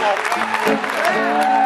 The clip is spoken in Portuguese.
pessoal.